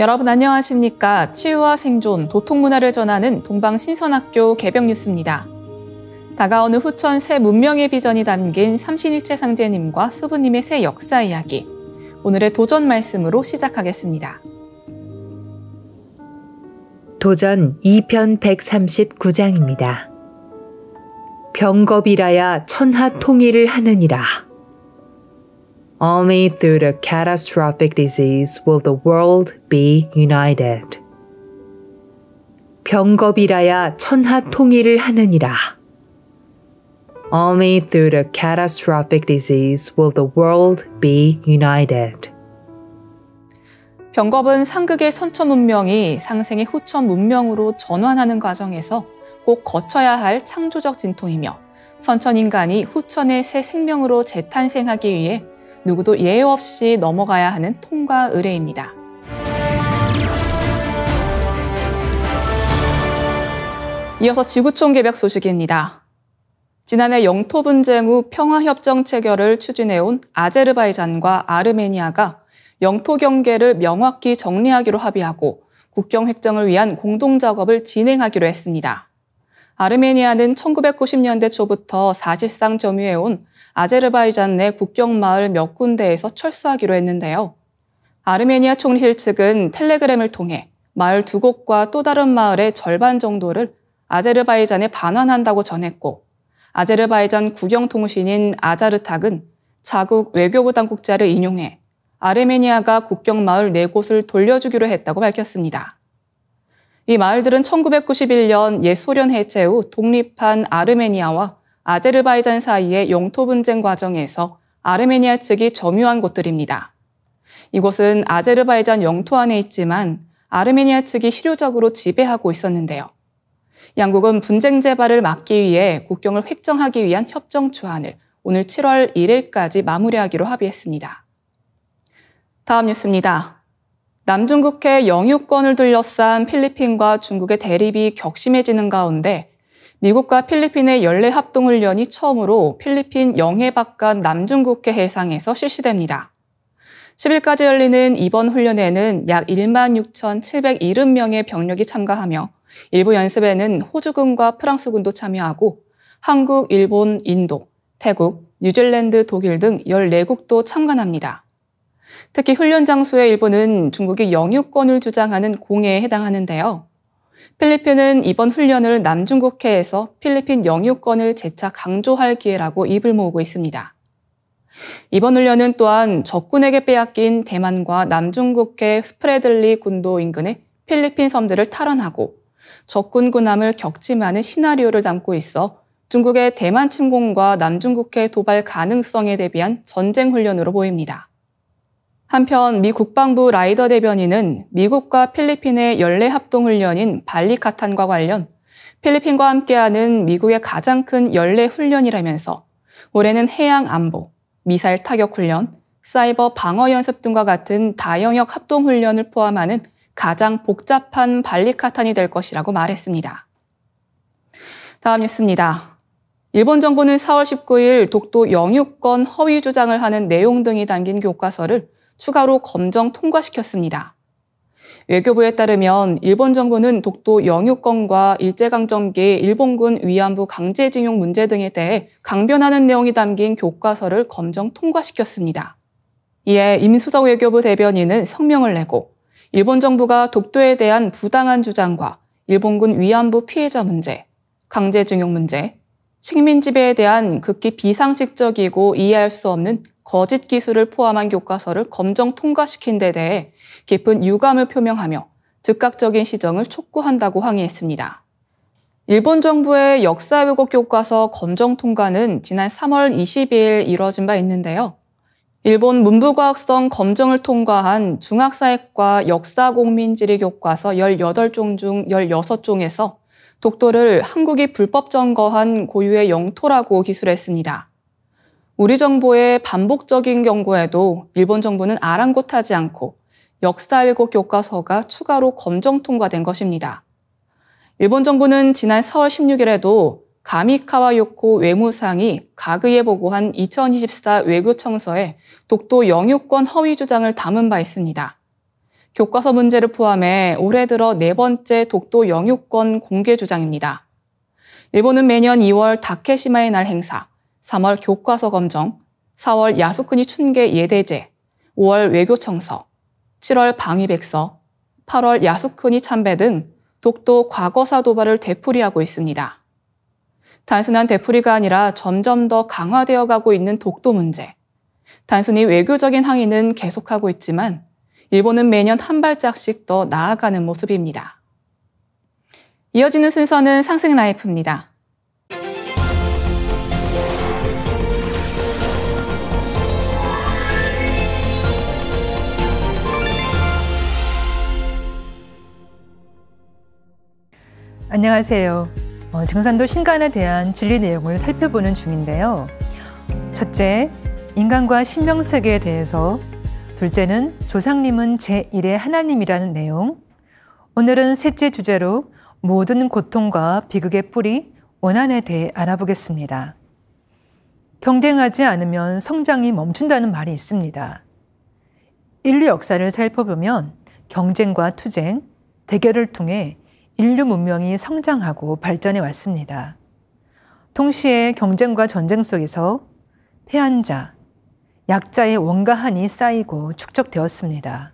여러분 안녕하십니까? 치유와 생존, 도통 문화를 전하는 동방신선학교 개병 뉴스입니다. 다가오는 후천 새 문명의 비전이 담긴 삼신일체 상제님과 수부님의 새 역사 이야기. 오늘의 도전 말씀으로 시작하겠습니다. 도전 2편 139장입니다. 병겁이라야 천하 통일을 하느니라. Only through the catastrophic disease will the world be united. 병겁이라야 천하 통일을 하느니라. Only through the catastrophic disease will the world be united. 병겁은 상극의 선천 문명이 상생의 후천 문명으로 전환하는 과정에서 꼭 거쳐야 할 창조적 진통이며 선천 인간이 후천의 새 생명으로 재탄생하기 위해 누구도 예외 없이 넘어가야 하는 통과 의례입니다. 이어서 지구촌 개벽 소식입니다. 지난해 영토 분쟁 후 평화협정 체결을 추진해온 아제르바이잔과 아르메니아가 영토 경계를 명확히 정리하기로 합의하고 국경 획정을 위한 공동 작업을 진행하기로 했습니다. 아르메니아는 1990년대 초부터 사실상 점유해온 아제르바이잔 내 국경 마을 몇 군데에서 철수하기로 했는데요. 아르메니아 총리실 측은 텔레그램을 통해 마을 두 곳과 또 다른 마을의 절반 정도를 아제르바이잔에 반환한다고 전했고 아제르바이잔 국영통신인 아자르탁은 자국 외교부 당국자를 인용해 아르메니아가 국경 마을 네 곳을 돌려주기로 했다고 밝혔습니다. 이 마을들은 1991년 옛 소련 해체 후 독립한 아르메니아와 아제르바이잔 사이의 영토 분쟁 과정에서 아르메니아 측이 점유한 곳들입니다. 이곳은 아제르바이잔 영토 안에 있지만 아르메니아 측이 실효적으로 지배하고 있었는데요. 양국은 분쟁 재발을 막기 위해 국경을 획정하기 위한 협정 초안을 오늘 7월 1일까지 마무리하기로 합의했습니다. 다음 뉴스입니다. 남중국해 영유권을 둘러싼 필리핀과 중국의 대립이 격심해지는 가운데 미국과 필리핀의 연례 합동훈련이 처음으로 필리핀 영해 바깥 남중국해 해상에서 실시됩니다. 10일까지 열리는 이번 훈련에는 약 1만 6,770명의 병력이 참가하며 일부 연습에는 호주군과 프랑스군도 참여하고 한국, 일본, 인도, 태국, 뉴질랜드, 독일 등 14국도 참관합니다. 특히 훈련 장소의 일부는 중국이 영유권을 주장하는 공해에 해당하는데요. 필리핀은 이번 훈련을 남중국해에서 필리핀 영유권을 재차 강조할 기회라고 입을 모으고 있습니다. 이번 훈련은 또한 적군에게 빼앗긴 대만과 남중국해 스프레들리 군도 인근의 필리핀 섬들을 탈환하고 적군 군함을 격침하는 시나리오를 담고 있어 중국의 대만 침공과 남중국해 도발 가능성에 대비한 전쟁 훈련으로 보입니다. 한편 미 국방부 라이더 대변인은 미국과 필리핀의 연례 합동 훈련인 발리카탄과 관련 필리핀과 함께하는 미국의 가장 큰 연례 훈련이라면서 올해는 해양 안보, 미사일 타격 훈련, 사이버 방어 연습 등과 같은 다영역 합동 훈련을 포함하는 가장 복잡한 발리카탄이 될 것이라고 말했습니다. 다음 뉴스입니다. 일본 정부는 4월 19일 독도 영유권 허위 주장을 하는 내용 등이 담긴 교과서를 추가로 검정 통과시켰습니다. 외교부에 따르면 일본 정부는 독도 영유권과 일제강점기 일본군 위안부 강제징용 문제 등에 대해 강변하는 내용이 담긴 교과서를 검정 통과시켰습니다. 이에 임수석 외교부 대변인은 성명을 내고 일본 정부가 독도에 대한 부당한 주장과 일본군 위안부 피해자 문제, 강제징용 문제, 식민 지배에 대한 극히 비상식적이고 이해할 수 없는 거짓 기술을 포함한 교과서를 검정 통과시킨 데 대해 깊은 유감을 표명하며 즉각적인 시정을 촉구한다고 항의했습니다. 일본 정부의 역사 왜곡 교과서 검정 통과는 지난 3월 22일 이뤄진 바 있는데요. 일본 문부과학성 검정을 통과한 중학사학과 역사공민지리 교과서 18종 중 16종에서 독도를 한국이 불법 점거한 고유의 영토라고 기술했습니다. 우리 정부의 반복적인 경고에도 일본 정부는 아랑곳하지 않고 역사 왜곡 교과서가 추가로 검정 통과된 것입니다. 일본 정부는 지난 4월 16일에도 가미카와 요코 외무상이 가그에 보고한 2024 외교 청서에 독도 영유권 허위 주장을 담은 바 있습니다. 교과서 문제를 포함해 올해 들어 네 번째 독도 영유권 공개 주장입니다. 일본은 매년 2월 다케시마의 날 행사, 3월 교과서 검정, 4월 야스쿠니 춘계 예대제, 5월 외교청서, 7월 방위백서, 8월 야스쿠니 참배 등 독도 과거사 도발을 되풀이하고 있습니다. 단순한 되풀이가 아니라 점점 더 강화되어 가고 있는 독도 문제. 단순히 외교적인 항의는 계속하고 있지만 일본은 매년 한 발짝씩 더 나아가는 모습입니다. 이어지는 순서는 상승 라이프입니다. 안녕하세요. 어, 증산도 신간에 대한 진리 내용을 살펴보는 중인데요. 첫째, 인간과 신명세계에 대해서 둘째는 조상님은 제1의 하나님이라는 내용 오늘은 셋째 주제로 모든 고통과 비극의 뿌리 원한에 대해 알아보겠습니다. 경쟁하지 않으면 성장이 멈춘다는 말이 있습니다. 인류 역사를 살펴보면 경쟁과 투쟁, 대결을 통해 인류 문명이 성장하고 발전해 왔습니다. 동시에 경쟁과 전쟁 속에서 패한 자, 약자의 원가한이 쌓이고 축적되었습니다.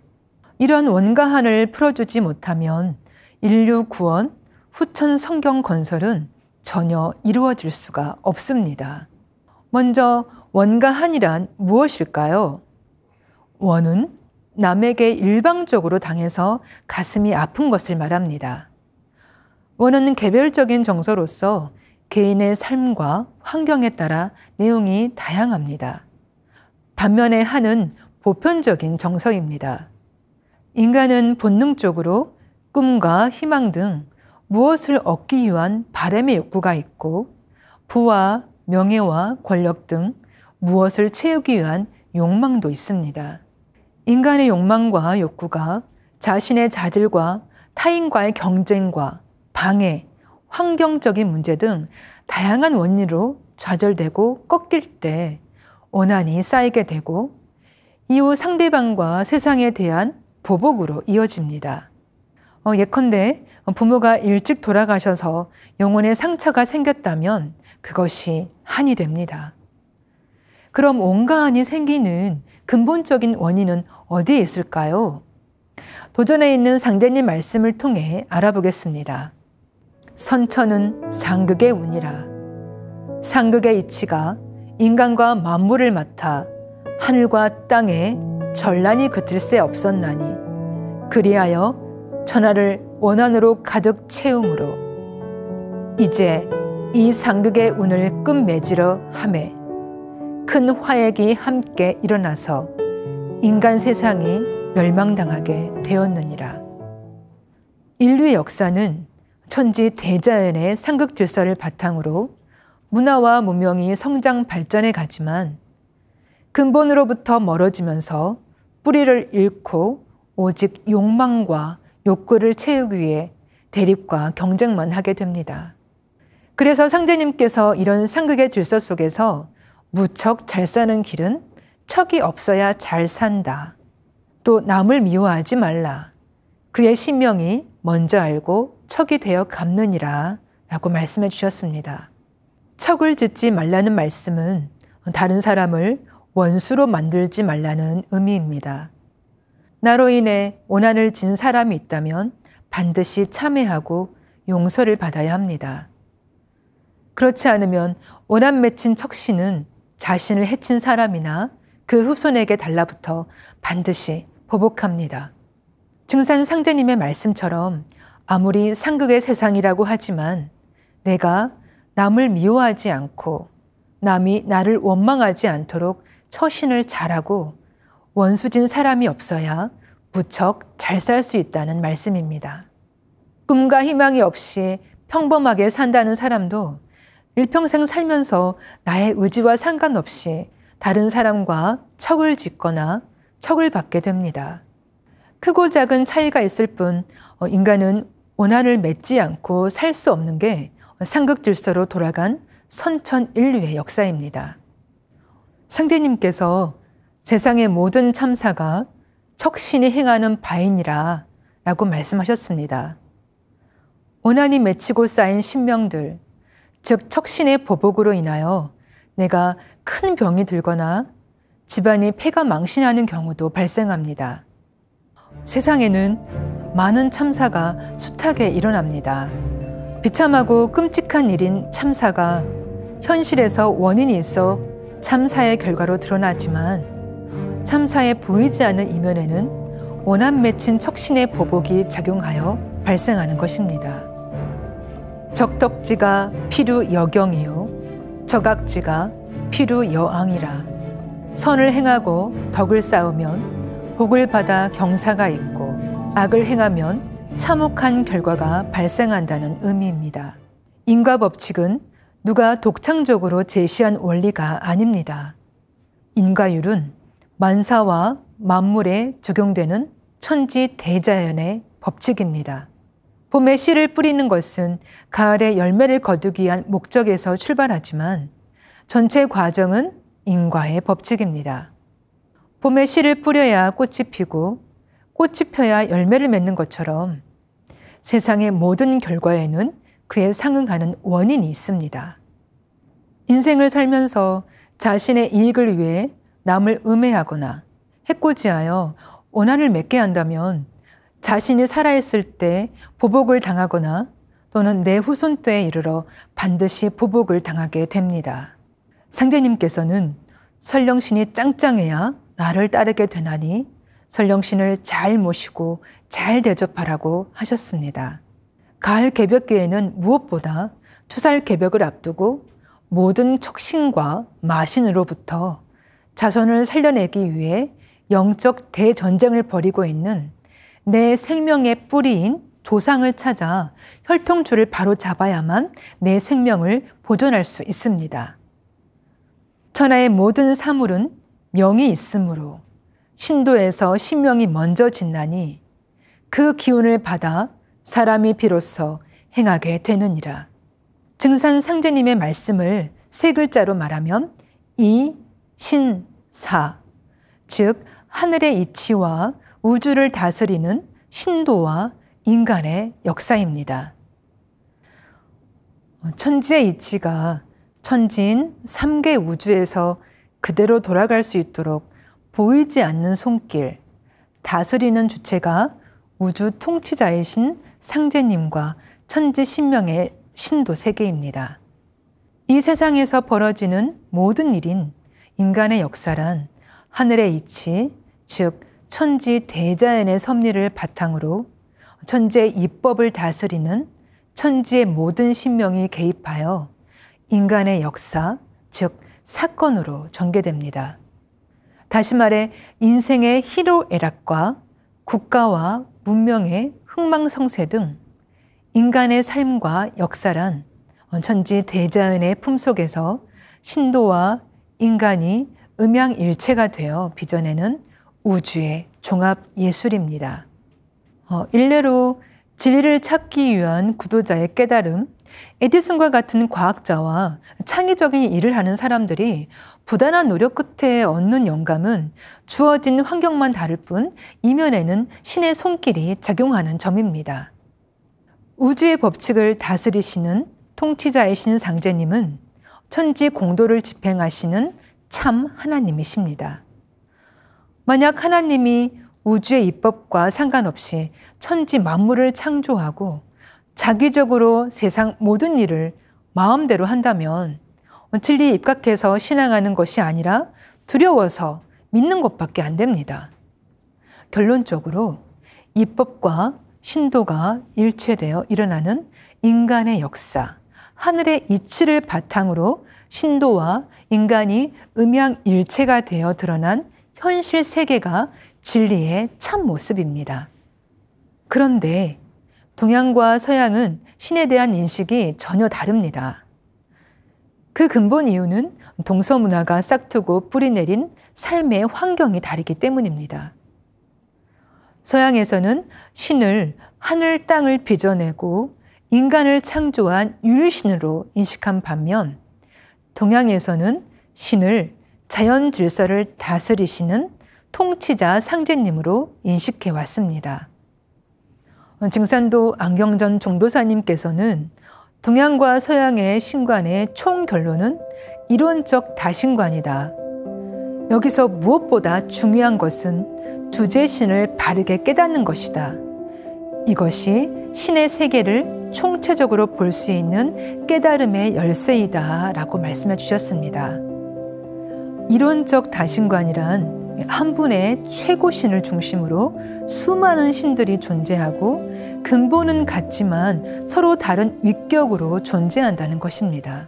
이런 원가한을 풀어주지 못하면 인류 구원, 후천 성경 건설은 전혀 이루어질 수가 없습니다. 먼저 원가한이란 무엇일까요? 원은 남에게 일방적으로 당해서 가슴이 아픈 것을 말합니다. 원어는 개별적인 정서로서 개인의 삶과 환경에 따라 내용이 다양합니다. 반면에 한은 보편적인 정서입니다. 인간은 본능적으로 꿈과 희망 등 무엇을 얻기 위한 바램의 욕구가 있고 부와 명예와 권력 등 무엇을 채우기 위한 욕망도 있습니다. 인간의 욕망과 욕구가 자신의 자질과 타인과의 경쟁과 방해, 환경적인 문제 등 다양한 원인으로 좌절되고 꺾일 때 원한이 쌓이게 되고 이후 상대방과 세상에 대한 보복으로 이어집니다. 어, 예컨대 부모가 일찍 돌아가셔서 영혼에 상처가 생겼다면 그것이 한이 됩니다. 그럼 온가 한이 생기는 근본적인 원인은 어디에 있을까요? 도전에 있는 상대님 말씀을 통해 알아보겠습니다. 선천은 상극의 운이라. 상극의 이치가 인간과 만물을 맡아 하늘과 땅에 전란이 그칠 새 없었나니 그리하여 천하를 원한으로 가득 채움으로 이제 이 상극의 운을 끝맺으러 함에 큰 화액이 함께 일어나서 인간 세상이 멸망당하게 되었느니라. 인류의 역사는 천지 대자연의 상극 질서를 바탕으로 문화와 문명이 성장 발전해 가지만 근본으로부터 멀어지면서 뿌리를 잃고 오직 욕망과 욕구를 채우기 위해 대립과 경쟁만 하게 됩니다. 그래서 상제님께서 이런 상극의 질서 속에서 무척 잘 사는 길은 척이 없어야 잘 산다. 또 남을 미워하지 말라. 그의 신명이 먼저 알고 척이 되어 갚느니라 라고 말씀해 주셨습니다. 척을 짓지 말라는 말씀은 다른 사람을 원수로 만들지 말라는 의미입니다. 나로 인해 원한을 진 사람이 있다면 반드시 참회하고 용서를 받아야 합니다. 그렇지 않으면 원한 맺힌 척신은 자신을 해친 사람이나 그 후손에게 달라붙어 반드시 보복합니다. 증산 상제님의 말씀처럼 아무리 상극의 세상이라고 하지만 내가 남을 미워하지 않고 남이 나를 원망하지 않도록 처신을 잘하고 원수진 사람이 없어야 무척 잘 살 수 있다는 말씀입니다. 꿈과 희망이 없이 평범하게 산다는 사람도 일평생 살면서 나의 의지와 상관없이 다른 사람과 척을 짓거나 척을 받게 됩니다. 크고 작은 차이가 있을 뿐 어, 인간은 원한을 맺지 않고 살 수 없는 게 상극 질서로 돌아간 선천 인류의 역사입니다. 상제님께서 세상의 모든 참사가 척신이 행하는 바이니라 라고 말씀하셨습니다. 원한이 맺히고 쌓인 신명들, 즉 척신의 보복으로 인하여 내가 큰 병이 들거나 집안이 폐가 망신하는 경우도 발생합니다. 세상에는 많은 참사가 숱하게 일어납니다. 비참하고 끔찍한 일인 참사가 현실에서 원인이 있어 참사의 결과로 드러나지만 참사에 보이지 않는 이면에는 원한 맺힌 척신의 보복이 작용하여 발생하는 것입니다. 적덕지가 필요 여경이요 적악지가 필요 여왕이라 선을 행하고 덕을 쌓으면 복을 받아 경사가 있고 악을 행하면 참혹한 결과가 발생한다는 의미입니다. 인과 법칙은 누가 독창적으로 제시한 원리가 아닙니다. 인과율은 만사와 만물에 적용되는 천지 대자연의 법칙입니다. 봄에 씨를 뿌리는 것은 가을에 열매를 거두기 위한 목적에서 출발하지만 전체 과정은 인과의 법칙입니다. 봄에 씨를 뿌려야 꽃이 피고 꽃이 펴야 열매를 맺는 것처럼 세상의 모든 결과에는 그에 상응하는 원인이 있습니다. 인생을 살면서 자신의 이익을 위해 남을 음해하거나 해코지하여 원한을 맺게 한다면 자신이 살아있을 때 보복을 당하거나 또는 내 후손 때에 이르러 반드시 보복을 당하게 됩니다. 상대님께서는 설령신이 짱짱해야 나를 따르게 되나니 설령신을 잘 모시고 잘 대접하라고 하셨습니다. 가을 개벽기에는 무엇보다 투살 개벽을 앞두고 모든 척신과 마신으로부터 자손을 살려내기 위해 영적 대전쟁을 벌이고 있는 내 생명의 뿌리인 조상을 찾아 혈통줄을 바로 잡아야만 내 생명을 보존할 수 있습니다. 천하의 모든 사물은 명이 있으므로 신도에서 신명이 먼저 짓나니 그 기운을 받아 사람이 비로소 행하게 되느니라. 증산 상제님의 말씀을 세 글자로 말하면 이, 신, 사, 즉 하늘의 이치와 우주를 다스리는 신도와 인간의 역사입니다. 천지의 이치가 천지인 3개 우주에서 그대로 돌아갈 수 있도록 보이지 않는 손길, 다스리는 주체가 우주 통치자이신 상제님과 천지 신명의 신도 세계입니다. 이 세상에서 벌어지는 모든 일인 인간의 역사란 하늘의 이치, 즉 천지 대자연의 섭리를 바탕으로 천지의 입법을 다스리는 천지의 모든 신명이 개입하여 인간의 역사, 즉 사건으로 전개됩니다. 다시 말해 인생의 희로애락과 국가와 문명의 흥망성쇠 등 인간의 삶과 역사란 천지 대자연의 품속에서 신도와 인간이 음양일체가 되어 빚어내는 우주의 종합 예술입니다. 어, 일례로 진리를 찾기 위한 구도자의 깨달음, 에디슨과 같은 과학자와 창의적인 일을 하는 사람들이 부단한 노력 끝에 얻는 영감은 주어진 환경만 다를 뿐 이면에는 신의 손길이 작용하는 점입니다. 우주의 법칙을 다스리시는 통치자이신 상제님은 천지 공도를 집행하시는 참 하나님이십니다. 만약 하나님이 우주의 입법과 상관없이 천지 만물을 창조하고 자기적으로 세상 모든 일을 마음대로 한다면 진리에 입각해서 신앙하는 것이 아니라 두려워서 믿는 것밖에 안 됩니다. 결론적으로 입법과 신도가 일체되어 일어나는 인간의 역사, 하늘의 이치를 바탕으로 신도와 인간이 음양일체가 되어 드러난 현실 세계가 진리의 참 모습입니다. 그런데 동양과 서양은 신에 대한 인식이 전혀 다릅니다. 그 근본 이유는 동서 문화가 싹트고 뿌리내린 삶의 환경이 다르기 때문입니다. 서양에서는 신을 하늘 땅을 빚어내고 인간을 창조한 율신으로 인식한 반면 동양에서는 신을 자연 질서를 다스리시는 통치자 상제님으로 인식해 왔습니다. 증산도 안경전 종도사님께서는 동양과 서양의 신관의 총 결론은 이론적 다신관이다. 여기서 무엇보다 중요한 것은 두제신을 바르게 깨닫는 것이다. 이것이 신의 세계를 총체적으로 볼 수 있는 깨달음의 열쇠이다 라고 말씀해 주셨습니다. 이론적 다신관이란 한 분의 최고 신을 중심으로 수많은 신들이 존재하고 근본은 같지만 서로 다른 위격으로 존재한다는 것입니다.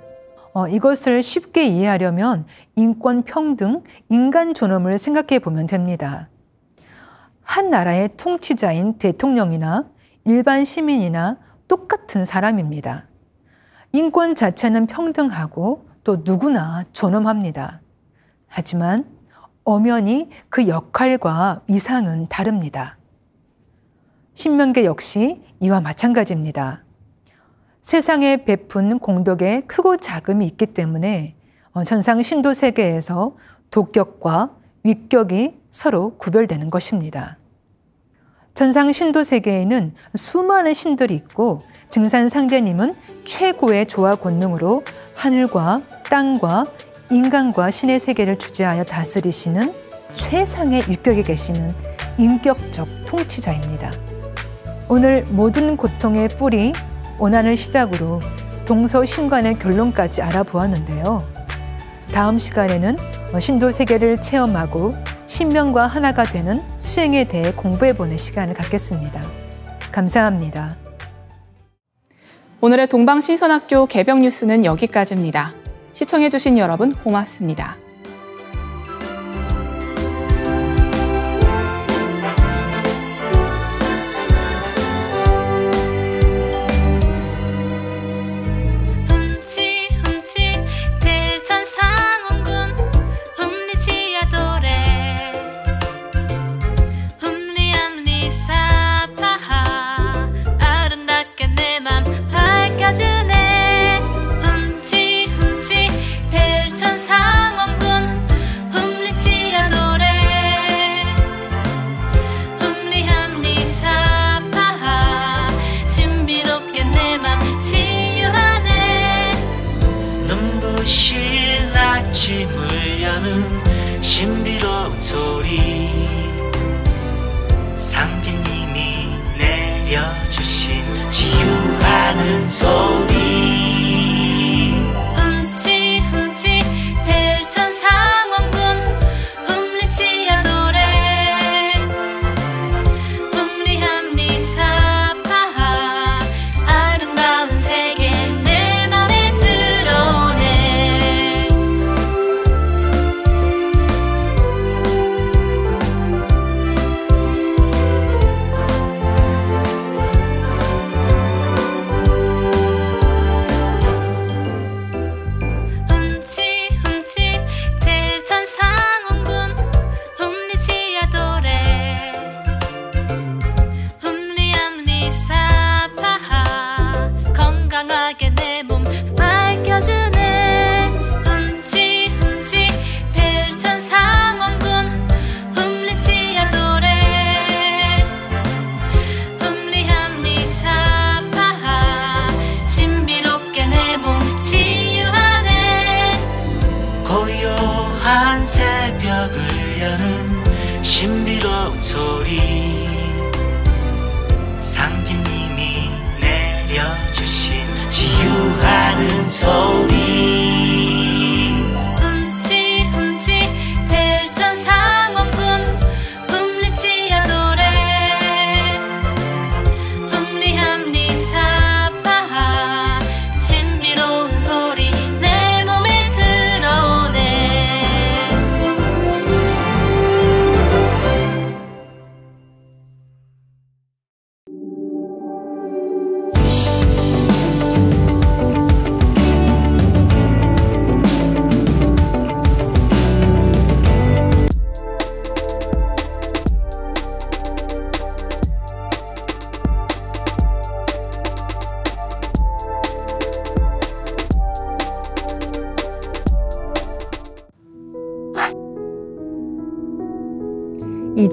어, 이것을 쉽게 이해하려면 인권 평등, 인간 존엄을 생각해 보면 됩니다. 한 나라의 통치자인 대통령이나 일반 시민이나 똑같은 사람입니다. 인권 자체는 평등하고 또 누구나 존엄합니다. 하지만 엄연히 그 역할과 위상은 다릅니다. 신명계 역시 이와 마찬가지입니다. 세상에 베푼 공덕에 크고 작음이 있기 때문에 전상 신도 세계에서 독격과 위격이 서로 구별되는 것입니다. 전상 신도 세계에는 수많은 신들이 있고 증산 상제님은 최고의 조화 권능으로 하늘과 땅과 인간과 신의 세계를 주재하여 다스리시는 최상의 위격에 계시는 인격적 통치자입니다. 오늘 모든 고통의 뿌리, 오난을 시작으로 동서신관의 결론까지 알아보았는데요. 다음 시간에는 신도 세계를 체험하고 신명과 하나가 되는 수행에 대해 공부해보는 시간을 갖겠습니다. 감사합니다. 오늘의 동방신선학교 개병 뉴스는 여기까지입니다. 시청해주신 여러분 고맙습니다.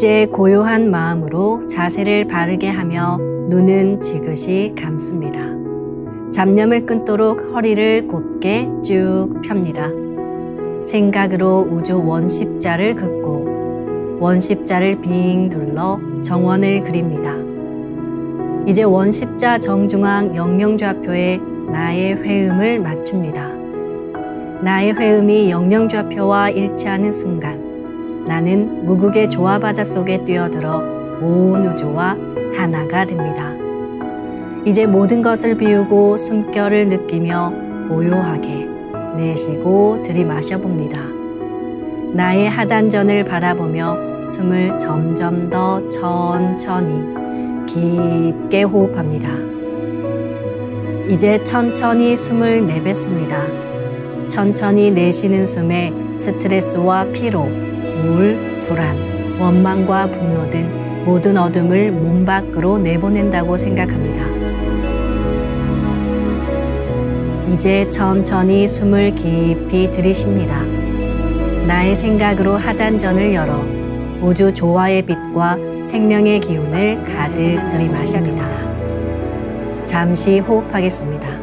이제 고요한 마음으로 자세를 바르게 하며 눈은 지그시 감습니다. 잡념을 끊도록 허리를 곧게 쭉 펴니다. 생각으로 우주 원십자를 긋고 원십자를 빙 둘러 정원을 그립니다. 이제 원십자 정중앙 영영좌표에 나의 회음을 맞춥니다. 나의 회음이 영영좌표와 일치하는 순간 나는 무국의 조화 바다 속에 뛰어들어 온 우주와 하나가 됩니다. 이제 모든 것을 비우고 숨결을 느끼며 고요하게 내쉬고 들이마셔 봅니다. 나의 하단전을 바라보며 숨을 점점 더 천천히 깊게 호흡합니다. 이제 천천히 숨을 내뱉습니다. 천천히 내쉬는 숨에 스트레스와 피로, 우울, 불안, 원망과 분노 등 모든 어둠을 몸 밖으로 내보낸다고 생각합니다. 이제 천천히 숨을 깊이 들이쉽니다. 나의 생각으로 하단전을 열어 우주 조화의 빛과 생명의 기운을 가득 들이마십니다. 잠시 호흡하겠습니다.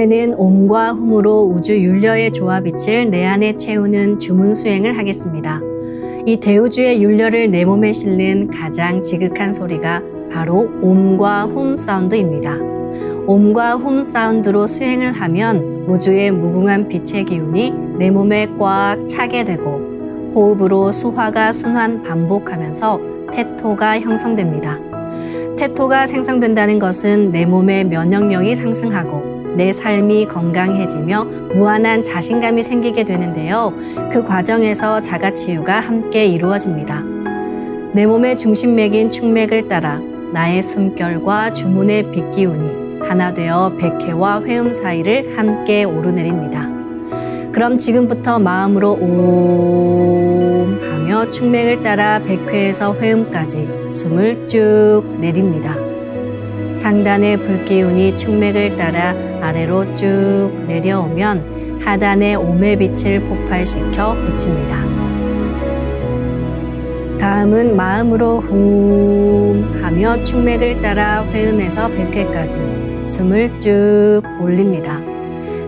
다음에는 옴과 훔으로 우주 율려의 조화빛을 내 안에 채우는 주문 수행을 하겠습니다. 이 대우주의 율려를 내 몸에 실는 가장 지극한 소리가 바로 옴과 훔 사운드입니다. 옴과 훔 사운드로 수행을 하면 우주의 무궁한 빛의 기운이 내 몸에 꽉 차게 되고 호흡으로 수화가 순환 반복하면서 태토가 형성됩니다. 테토가 생성된다는 것은 내 몸의 면역력이 상승하고 내 삶이 건강해지며 무한한 자신감이 생기게 되는데요. 그 과정에서 자가치유가 함께 이루어집니다. 내 몸의 중심맥인 축맥을 따라 나의 숨결과 주문의 빗기운이 하나 되어 백회와 회음 사이를 함께 오르내립니다. 그럼 지금부터 마음으로 옴 하며 축맥을 따라 백회에서 회음까지 숨을 쭉 내립니다. 상단의 불기운이 축맥을 따라 아래로 쭉 내려오면 하단의 옴의 빛을 폭발시켜 붙입니다. 다음은 마음으로 훔 하며 축맥을 따라 회음에서 백회까지 숨을 쭉 올립니다.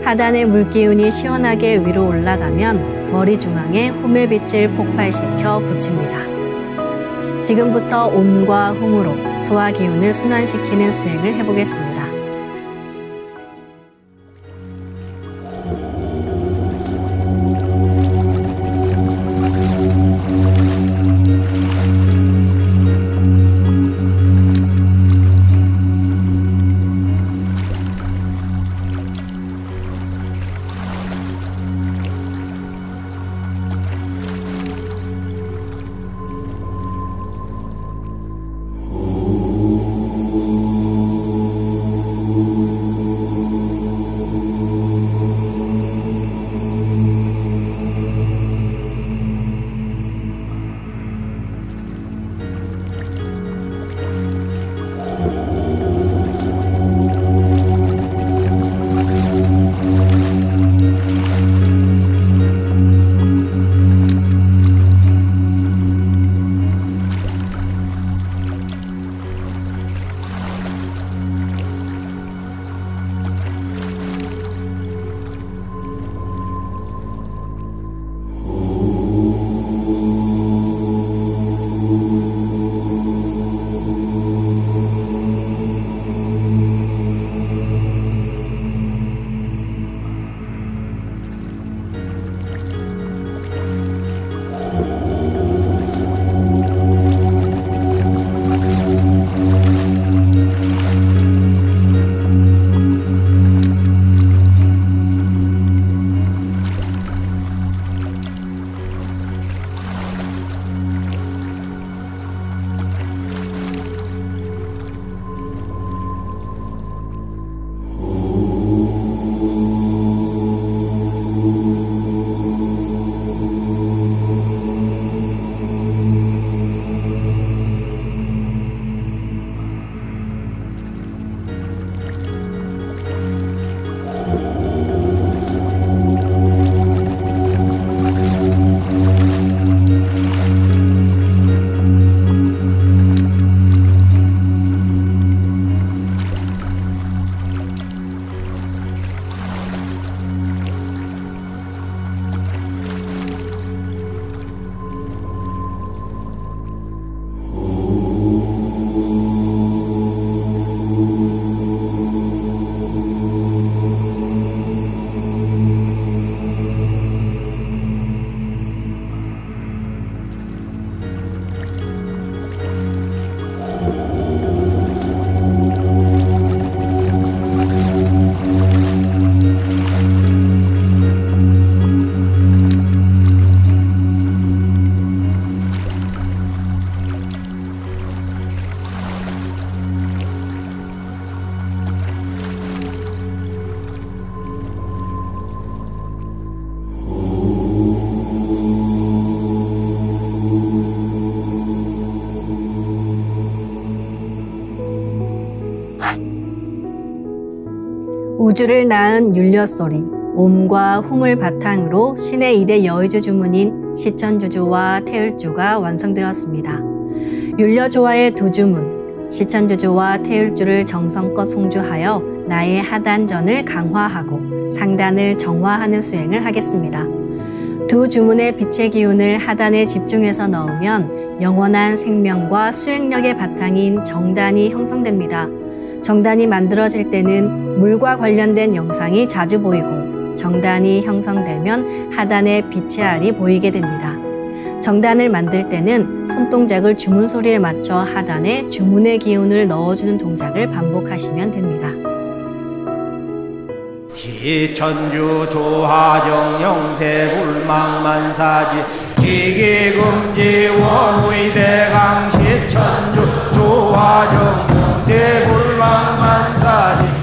하단의 물기운이 시원하게 위로 올라가면 머리 중앙에 홈의 빛을 폭발시켜 붙입니다. 지금부터 옴과 훔으로 소화 기운을 순환시키는 수행을 해보겠습니다. 우주를 낳은 율려소리, 옴과 훔을 바탕으로 신의 이대 여의주 주문인 시천주주와 태율주가 완성되었습니다. 율려조화의 두 주문, 시천주주와 태율주를 정성껏 송주하여 나의 하단전을 강화하고 상단을 정화하는 수행을 하겠습니다. 두 주문의 빛의 기운을 하단에 집중해서 넣으면 영원한 생명과 수행력의 바탕인 정단이 형성됩니다. 정단이 만들어질 때는 물과 관련된 영상이 자주 보이고 정단이 형성되면 하단에 빛의 알이 보이게 됩니다. 정단을 만들 때는 손동작을 주문 소리에 맞춰 하단에 주문의 기운을 넣어주는 동작을 반복하시면 됩니다. 기천주 조하정 영세 불망만사지 지기금지 원의대강 시천주 조하정 영세 불망만사지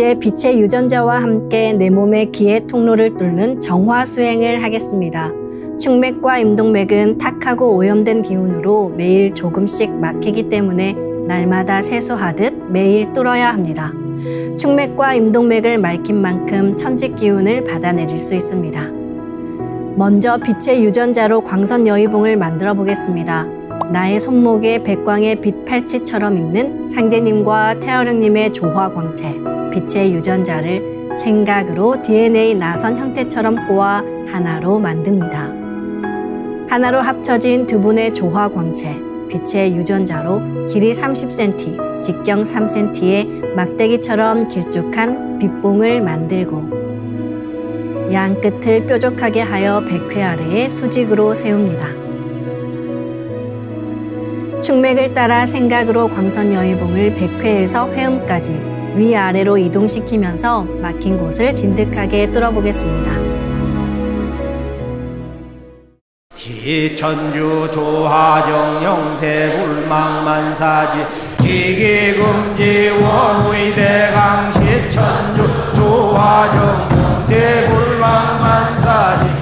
이제 빛의 유전자와 함께 내 몸의 기의 통로를 뚫는 정화 수행을 하겠습니다. 충맥과 임동맥은 탁하고 오염된 기운으로 매일 조금씩 막히기 때문에 날마다 세수하듯 매일 뚫어야 합니다. 충맥과 임동맥을 맑힌 만큼 천직 기운을 받아내릴 수 있습니다. 먼저 빛의 유전자로 광선 여의봉을 만들어 보겠습니다. 나의 손목에 백광의 빛 팔찌처럼 있는 상제님과 태어령님의 조화 광채, 빛의 유전자를 생각으로 DNA 나선 형태처럼 꼬아 하나로 만듭니다. 하나로 합쳐진 두 분의 조화 광채, 빛의 유전자로 길이 30cm, 직경 3cm의 막대기처럼 길쭉한 빛봉을 만들고 양 끝을 뾰족하게 하여 백회 아래에 수직으로 세웁니다. 충맥을 따라 생각으로 광선 여의봉을 백회에서 회음까지 위아래로 이동시키면서 막힌 곳을 진득하게 뚫어보겠습니다. 기천주 조하정 영세 불망만사지 지기금지 원의대강 시천주 조하정 영세 불망만사지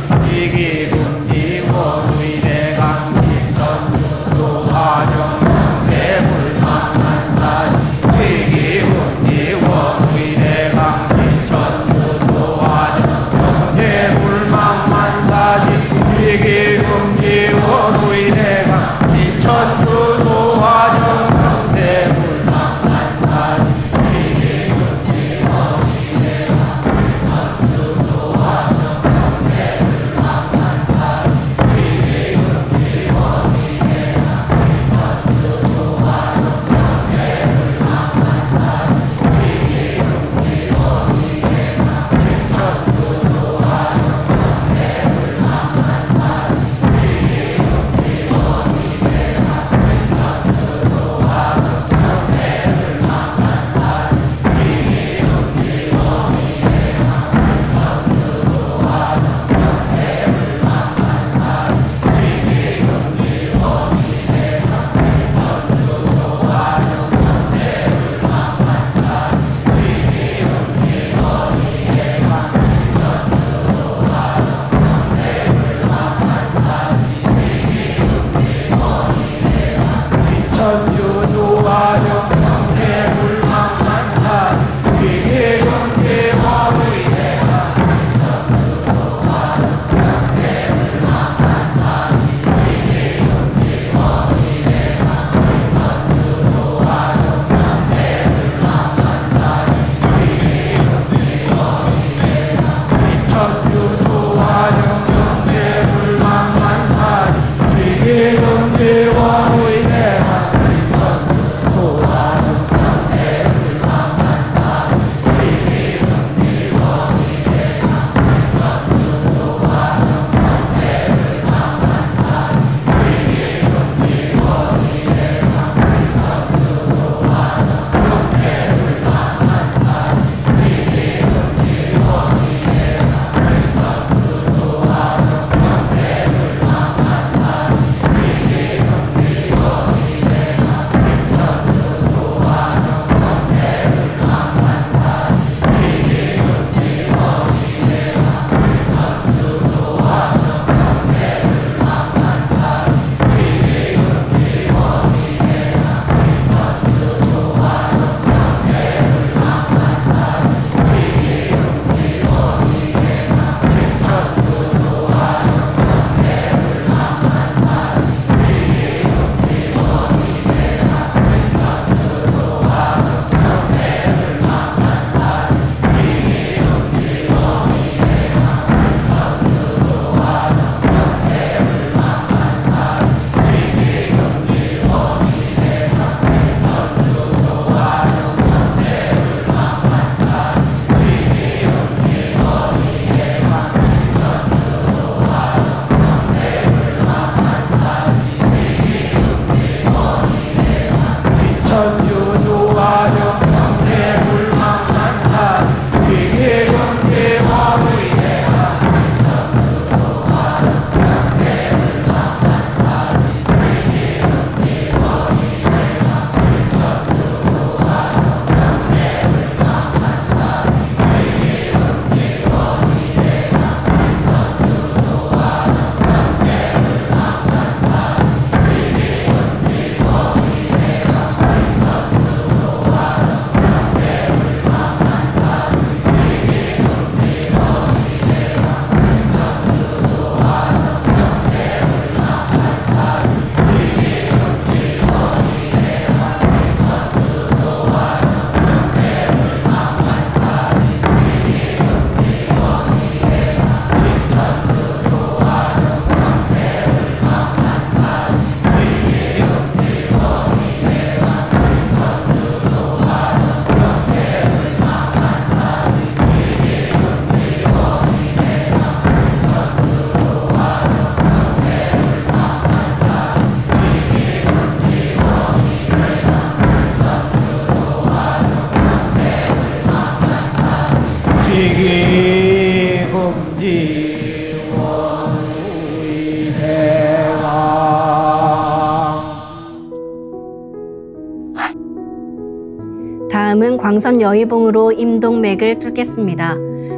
광선 여의봉으로 임동맥을 뚫겠습니다.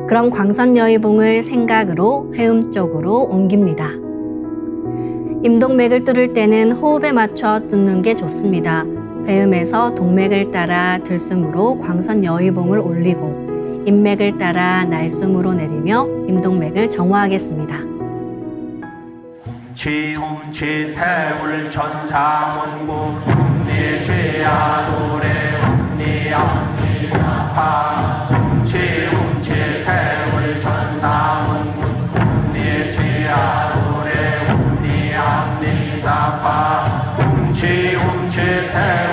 그럼 광선 여의봉을 생각으로 회음 쪽으로 옮깁니다. 임동맥을 뚫을 때는 호흡에 맞춰 뚫는 게 좋습니다. 회음에서 동맥을 따라 들숨으로 광선 여의봉을 올리고 인맥을 따라 날숨으로 내리며 임동맥을 정화하겠습니다. 치움치 태울 천사문구 내 죄야 노래 내앞 니 사파 치움치 태울 천사문구 내 죄야 노래 내 앞니 사파 치움치 태울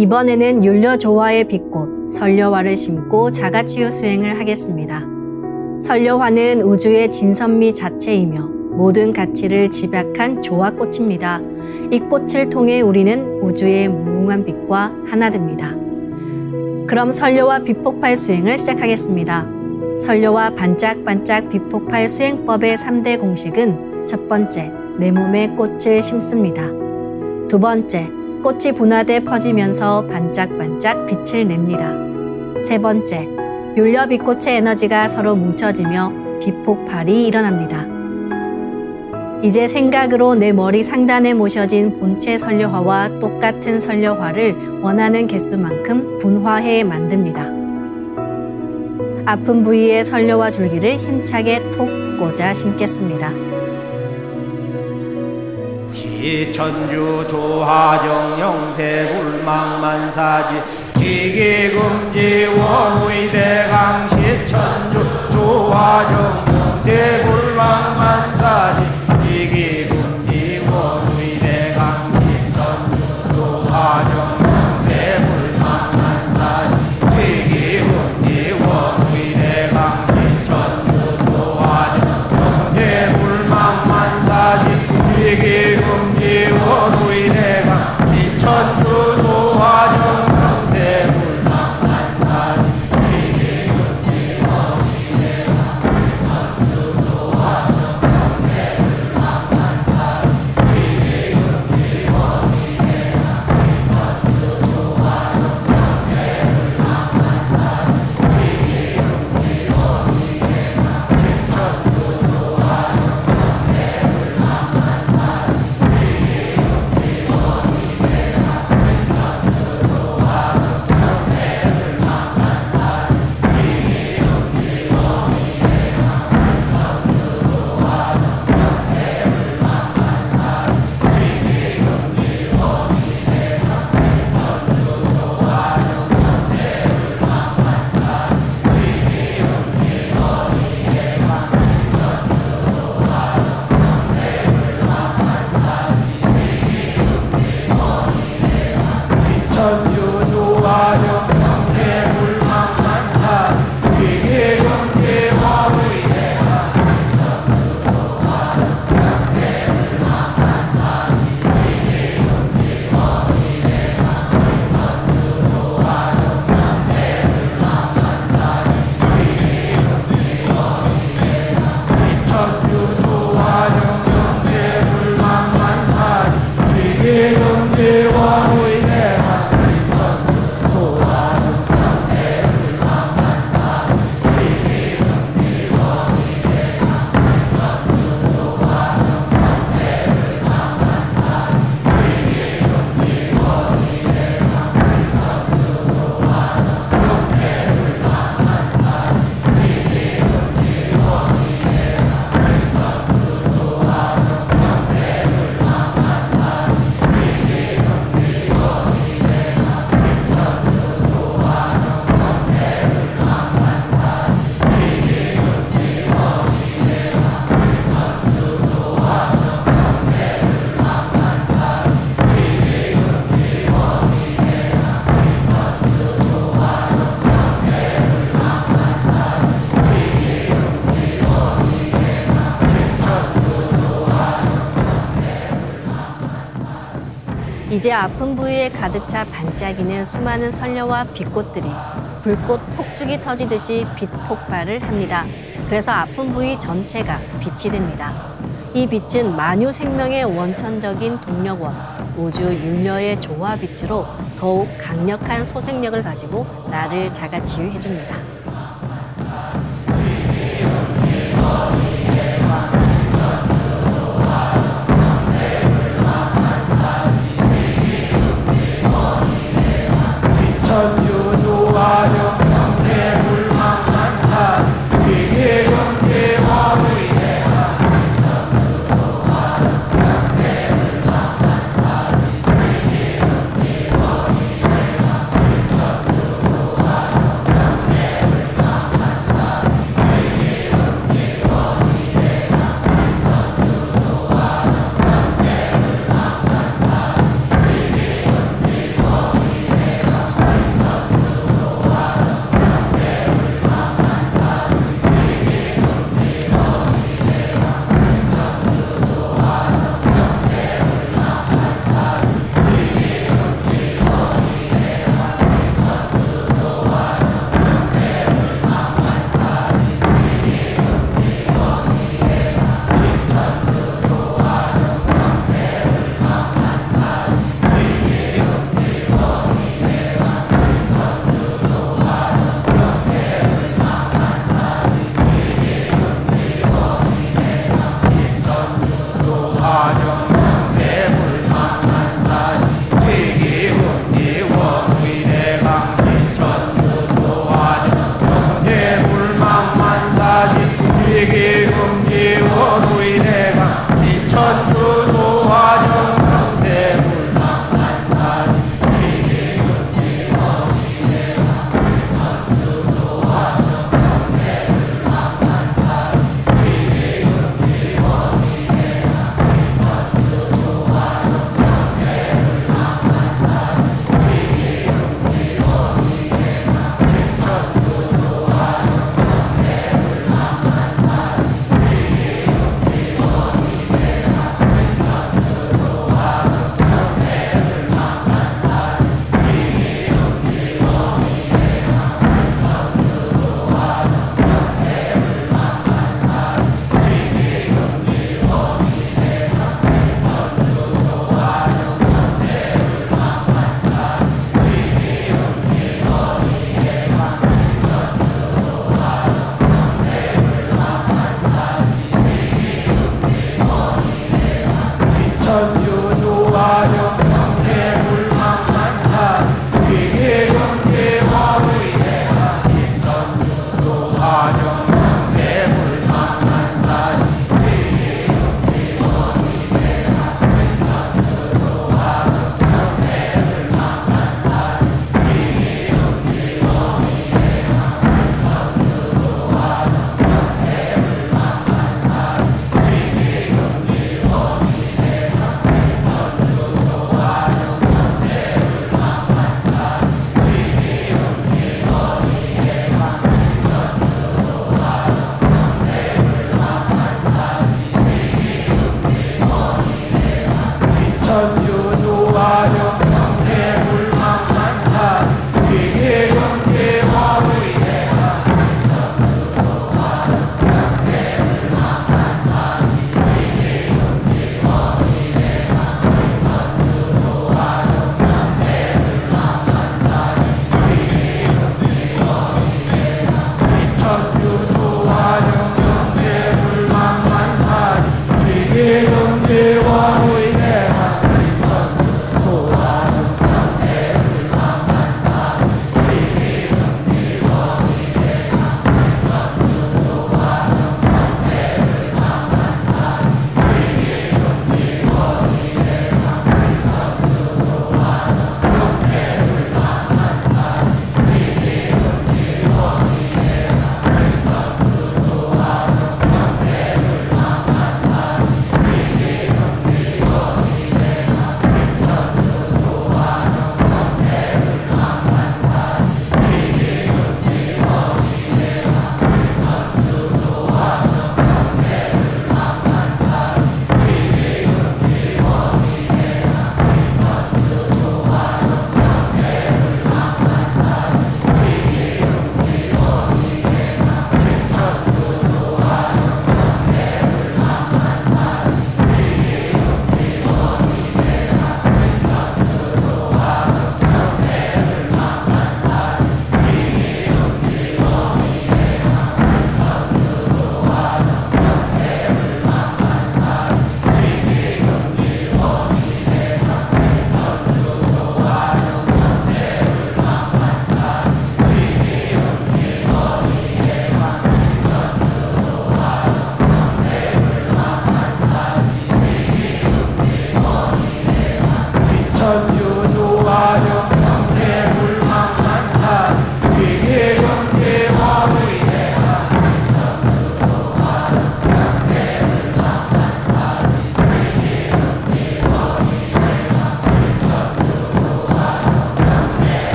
이번에는 율려 조화의 빛꽃 설려화를 심고 자가치유 수행을 하겠습니다. 설려화는 우주의 진선미 자체이며 모든 가치를 집약한 조화꽃입니다. 이 꽃을 통해 우리는 우주의 무궁한 빛과 하나 됩니다. 그럼 설려화 빛폭발 수행을 시작하겠습니다. 설려화 반짝반짝 빛폭발 수행법의 3대 공식은 첫 번째, 내 몸에 꽃을 심습니다. 두 번째, 꽃이 분화돼 퍼지면서 반짝반짝 빛을 냅니다. 세 번째, 율려 빛꽃의 에너지가 서로 뭉쳐지며 빛폭발이 일어납니다. 이제 생각으로 내 머리 상단에 모셔진 본체 설려화와 똑같은 설려화를 원하는 개수만큼 분화해 만듭니다. 아픈 부위에 설려화 줄기를 힘차게 톡 꽂아 심겠습니다. 시천주 조하정 영세 불망만사지 지기금지 원의대강 시천주 조하정 영세 불망만사지 지기 이제 아픈 부위에 가득 차 반짝이는 수많은 설려와 빛꽃들이 불꽃 폭죽이 터지듯이 빛 폭발을 합니다. 그래서 아픈 부위 전체가 빛이 됩니다. 이 빛은 만유 생명의 원천적인 동력원, 우주 율려의 조화 빛으로 더욱 강력한 소생력을 가지고 나를 자가 치유해 줍니다.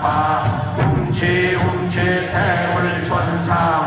아빠 움찔움찔 태울 전사.